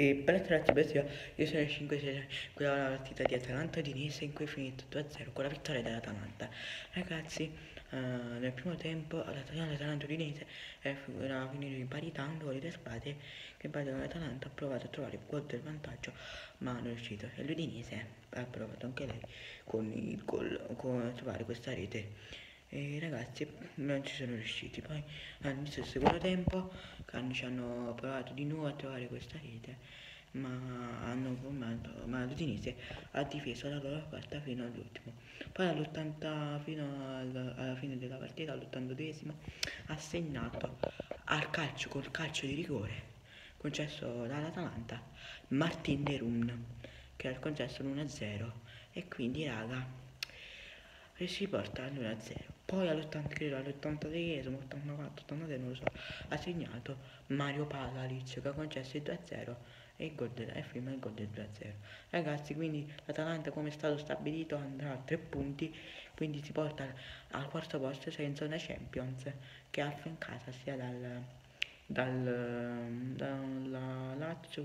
E per ragazzi, bestia, io sono il 5-6, quella la partita di Atalanta Udinese in cui è finito 2-0 con la vittoria dell'Atalanta. Ragazzi, uh, nel primo tempo l'Atalanta Udinese era finito in parità, un gol di spade, che poi l'Atalanta ha provato a trovare il gol del vantaggio, ma non è riuscito. E l'Udinese ha provato anche lei con il gol, con trovare questa rete e ragazzi non ci sono riusciti. Poi all'inizio del secondo tempo ci hanno provato di nuovo a trovare questa rete ma hanno formato ma l'Udinese ha difeso la loro quarta fino all'ultimo. Poi all'80 fino alla, alla fine della partita all'82esimo ha segnato al calcio col calcio di rigore concesso dall'Atalanta Martin Derun che ha concesso l'1-0 e quindi raga si porta all'1-0. Poi all'80, credo all'83esimo, 84, 83, non lo so, ha segnato Mario Palalic che ha concesso il 2-0 e il gol del, prima il gol del 2-0. Ragazzi, quindi l'Atalanta come è stato stabilito andrà a 3 punti, quindi si porta al quarto posto, in zona Champions, che è affiancata sia dal, dal, dalla Lazio,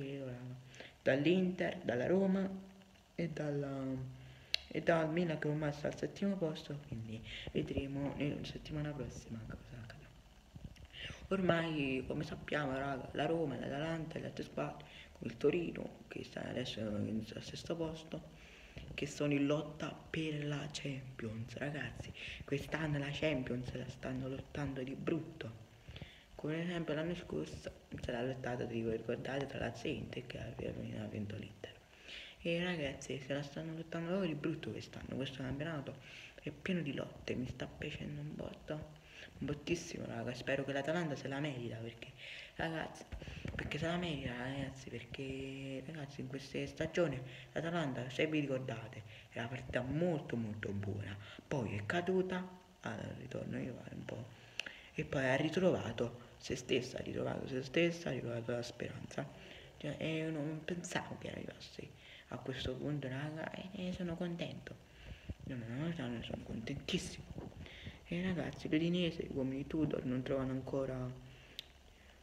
dall'Inter, dalla Roma e dalla e dal Milan che ormai sta al settimo posto quindi vedremo nella settimana prossima cosa accadrà. Ormai come sappiamo raga, la Roma, l'Atalanta, le altre squadre come il Torino che sta adesso al sesto posto che sono in lotta per la Champions ragazzi. Quest'anno la Champions la stanno lottando di brutto. Come ad esempio l'anno scorso se l'ha lottata, vi ricordate, tra la Inter che aveva vinto l'Inter e ragazzi se la stanno lottando proprio di brutto quest'anno, questo campionato è pieno di lotte, mi sta piacendo un botto, un bottissimo raga, spero che l'Atalanta se la merita perché ragazzi, perché se la merita ragazzi, perché ragazzi in queste stagioni l'Atalanta se vi ricordate è una partita molto molto buona, poi è caduta al ritorno io un po' e poi ha ritrovato se stessa, ha ritrovato se stessa, ha ritrovato la speranza cioè, e non pensavo che arrivasse a questo punto raga e sono contento. No, no, no, no, sono contentissimo. E ragazzi l'Udinese uomini Tudor non trovano ancora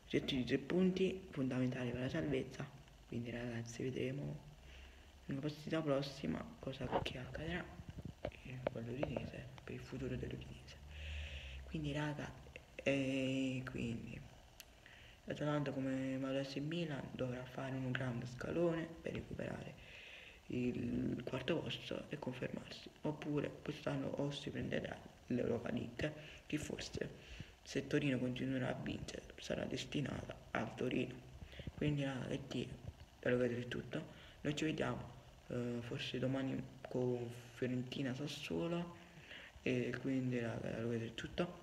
oggetti di tre punti fondamentali per la salvezza. Quindi ragazzi vedremo nella partita prossima cosa che accadrà con l'Udinese per il futuro dell'Udinese. Quindi raga e quindi l'Atalanta come Malas e Milan dovrà fare un grande scalone per recuperare il quarto posto e confermarsi. Oppure quest'anno o si prenderà l'Europa League che forse se Torino continuerà a vincere sarà destinata al Torino. Quindi la lettina lo vedete tutto. Noi ci vediamo eh, forse domani con Fiorentina Sassuolo e quindi raga, lo vedete tutto